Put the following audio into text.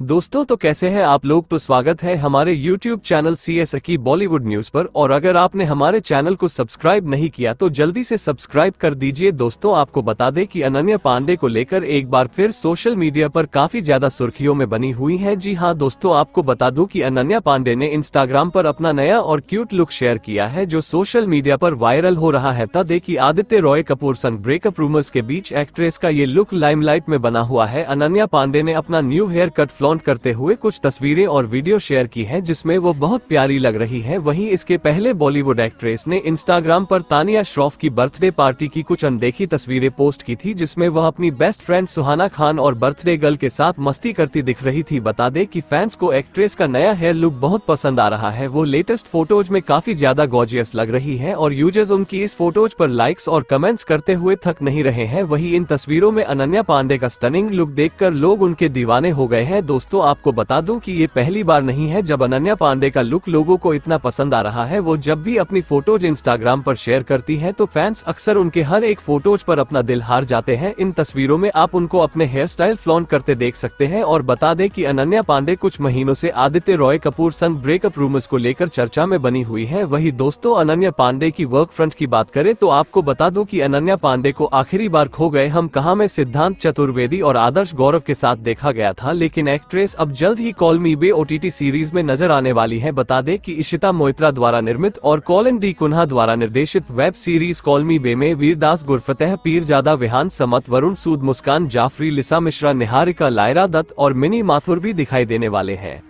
दोस्तों तो कैसे हैं आप लोग? तो स्वागत है हमारे YouTube चैनल सी एस की बॉलीवुड न्यूज़ पर। और अगर आपने हमारे चैनल को सब्सक्राइब नहीं किया तो जल्दी से सब्सक्राइब कर दीजिए। दोस्तों, आपको बता दें कि अनन्या पांडे को लेकर एक बार फिर सोशल मीडिया पर काफ़ी ज़्यादा सुर्खियों में बनी हुई है। जी हाँ दोस्तों, आपको बता दूँ की अनन्या पांडे ने इंस्टाग्राम पर अपना नया और क्यूट लुक शेयर किया है, जो सोशल मीडिया पर वायरल हो रहा है। तदे की आदित्य रॉय कपूर संग ब्रेकअप रूमर्स के बीच एक्ट्रेस का ये लुक लाइमलाइट में बना हुआ है। अनन्या पांडे ने अपना न्यू हेयर कट फ्लॉन्ट करते हुए कुछ तस्वीरें और वीडियो शेयर की हैं जिसमें वो बहुत प्यारी लग रही है। वहीं इसके पहले बॉलीवुड एक्ट्रेस ने इंस्टाग्राम पर तानिया श्रॉफ की बर्थडे पार्टी की कुछ अनदेखी तस्वीरें पोस्ट की थी, जिसमें वह अपनी बेस्ट फ्रेंड सुहाना खान और बर्थडे गर्ल के साथ मस्ती करती दिख रही थी। बता दे की फैंस को एक्ट्रेस का नया हेयर लुक बहुत पसंद आ रहा है। वो लेटेस्ट फ़ोटोज़ में काफ़ी ज़्यादा गॉर्जियस लग रही है और यूज़र्स उनकी इस फ़ोटोज़ पर लाइक्स और कमेंट्स करते हुए थक नहीं रहे हैं। वही इन तस्वीरों में अनन्या पांडे का स्टनिंग लुक देखकर लोग उनके दीवाने हो गए हैं। दोस्तों, आपको बता दूँ कि ये पहली बार नहीं है जब अनन्या पांडे का लुक लोगों को इतना पसंद आ रहा है। वो जब भी अपनी फ़ोटोज़ इंस्टाग्राम पर शेयर करती है तो फैंस अक्सर उनके हर एक फ़ोटोज़ पर अपना दिल हार जाते हैं। इन तस्वीरों में आप उनको अपने हेयर स्टाइल फ्लॉन्ट करते देख सकते हैं और बता दें की अनन्या पांडे कुछ महीनों से आदित्य रॉय कपूर संग ब्रेकअप रूमर्स को लेकर चर्चा में बनी हुई है। वही दोस्तों, अनन्या पांडे की वर्क फ्रंट की बात करें तो आपको बता दो की अनन्या पांडे को आखिरी बार खो गए हम कहा में सिद्धांत चतुर्वेदी और आदर्श गौरव के साथ देखा गया था, लेकिन एक्ट्रेस अब जल्द ही call me bae OTT series में नज़र आने वाली हैं। बता दें कि इशिता मोइत्रा द्वारा निर्मित और कॉलन डी कुन्हा द्वारा निर्देशित web series Call Me Bae में वीरदास गुरफतेह, पीरजादा विहान समत, वरुण सूद मुस्कान, जाफरी, लिसा मिश्रा, निहारिका, लायरा दत्त और मिनी माथुर भी दिखाई देने वाले हैं